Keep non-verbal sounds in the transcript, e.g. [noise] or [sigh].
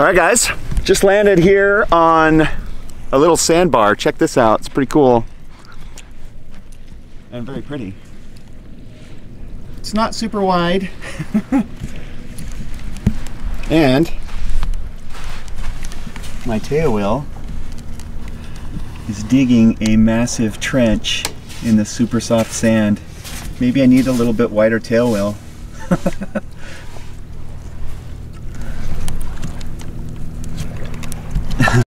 All right, guys, just landed here on a little sandbar. Check this out. It's pretty cool and very pretty. It's not super wide. [laughs] and my tail wheel is digging a massive trench in the super soft sand. Maybe I need a little bit wider tail wheel. [laughs]